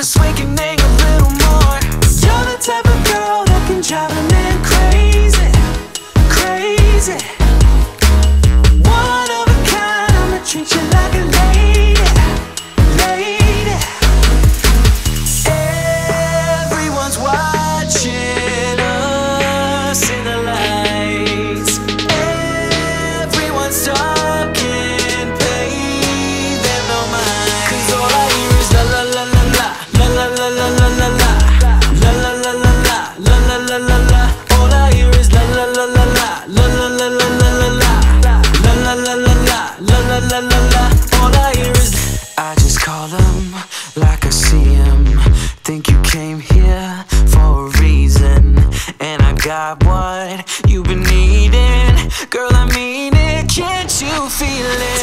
is wakening a little more. You're the type of girl that can drive a man crazy Crazy. One of a kind, I'ma treat you like a lady. la la la All I hear is I just call him like I see him Think you came here for a reason And I got what you've been needing Girl, I mean it, can't you feel it?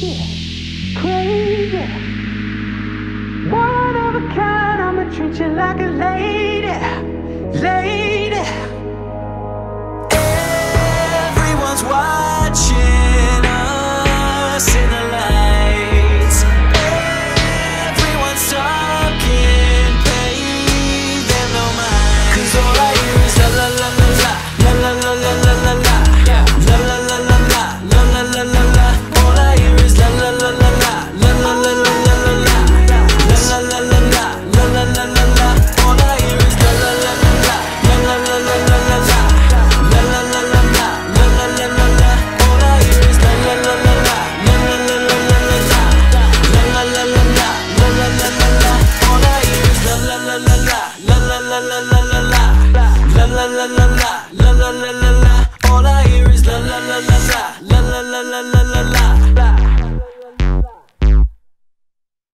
crazy. One of a kind, I'ma treat you like a lady. la la la la la la la la. All I hear is